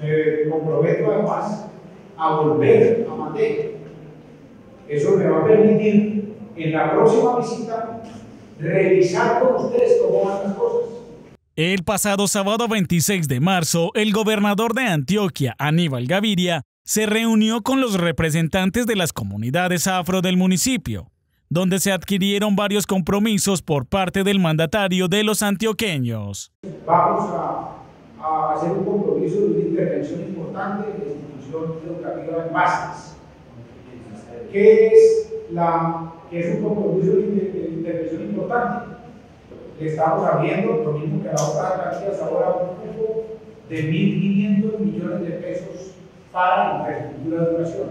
Me comprometo además a volver a Mandé. Eso me va a permitir en la próxima visita revisar con ustedes cómo van las cosas. El pasado sábado 26 de marzo, el gobernador de Antioquia, Aníbal Gaviria, se reunió con los representantes de las comunidades afro del municipio, donde se adquirieron varios compromisos por parte del mandatario de los antioqueños. Vamos a, hacer un compromiso de una intervención importante en la institución educativa en bases. ¿Qué es, la, qué es un compromiso de intervención importante? Le estamos abriendo, lo mismo que la otra alcaldías, ahora un cupo de 1.500 millones de pesos para infraestructura de educación.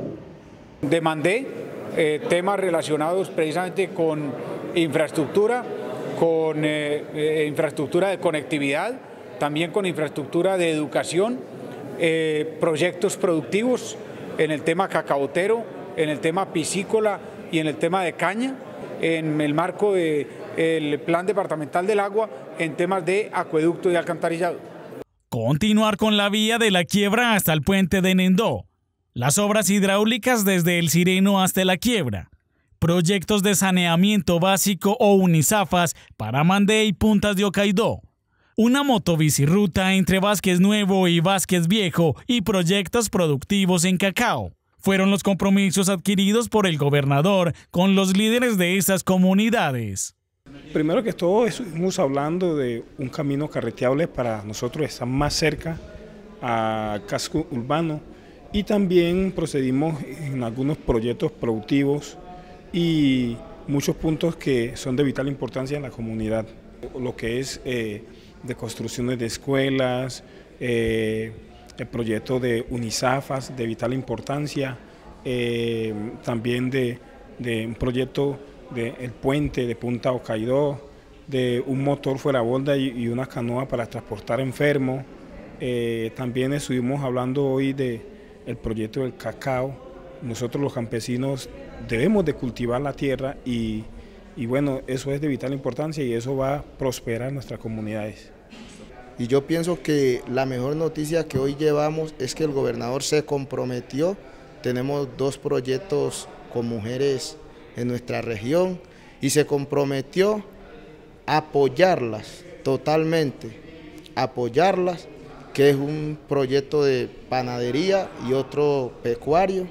Demandé eh, temas relacionados precisamente con infraestructura, con eh, eh, infraestructura de conectividad, también con infraestructura de educación, eh, proyectos productivos en el tema cacaotero, en el tema piscícola y en el tema de caña, en el marco del Plan Departamental del Agua, en temas de acueducto y alcantarillado. Continuar con la vía de la quiebra hasta el puente de Nendó. Las obras hidráulicas desde el Sireno hasta la quiebra. Proyectos de saneamiento básico o unisafas para Mandé y Puntas de Ocaidó. Una motovicirruta entre Vázquez Nuevo y Vázquez Viejo y proyectos productivos en Cacao. Fueron los compromisos adquiridos por el gobernador con los líderes de esas comunidades. Primero que todo, estamos hablando de un camino carreteable para nosotros estar más cerca al casco urbano y también procedimos en algunos proyectos productivos y muchos puntos que son de vital importancia en la comunidad. Lo que es eh, de construcciones de escuelas, eh, el proyecto de UNISAFAS de vital importancia, eh, también de, de un proyecto del puente de Punta Ocaidó, de un motor fuera bolda y, una canoa para transportar enfermos. Eh, también estuvimos hablando hoy del el proyecto del cacao. Nosotros los campesinos debemos de cultivar la tierra y, y bueno, eso es de vital importancia y eso va a prosperar nuestras comunidades. Y yo pienso que la mejor noticia que hoy llevamos es que el gobernador se comprometió. Tenemos dos proyectos con mujeres en nuestra región y se comprometió a apoyarlas totalmente, apoyarlas, que es un proyecto de panadería y otro pecuario.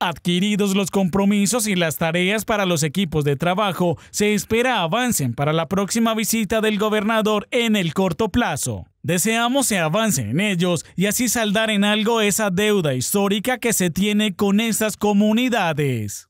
Adquiridos los compromisos y las tareas para los equipos de trabajo, se espera avancen para la próxima visita del gobernador en el corto plazo. Deseamos se avance en ellos y así saldar en algo esa deuda histórica que se tiene con estas comunidades.